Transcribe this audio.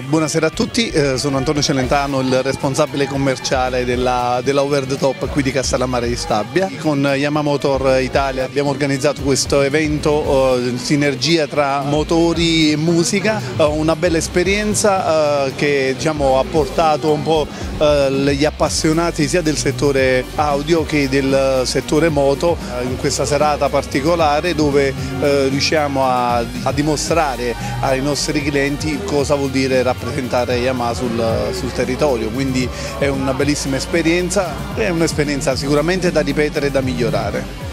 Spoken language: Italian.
buonasera a tutti, eh, sono Antonio Celentano, il responsabile commerciale della, della Over the Top qui di Castellammare di Stabia. Con Yamamotor Italia abbiamo organizzato questo evento, eh, sinergia tra motori e musica, eh, una bella esperienza che diciamo, ha portato un po' eh, gli appassionati sia del settore audio che del settore moto eh, in questa serata particolare dove riusciamo a, a dimostrare ai nostri clienti cosa vuol dire rappresentare Yamaha sul, sul territorio, quindi è una bellissima esperienza, è un'esperienza sicuramente da ripetere e da migliorare.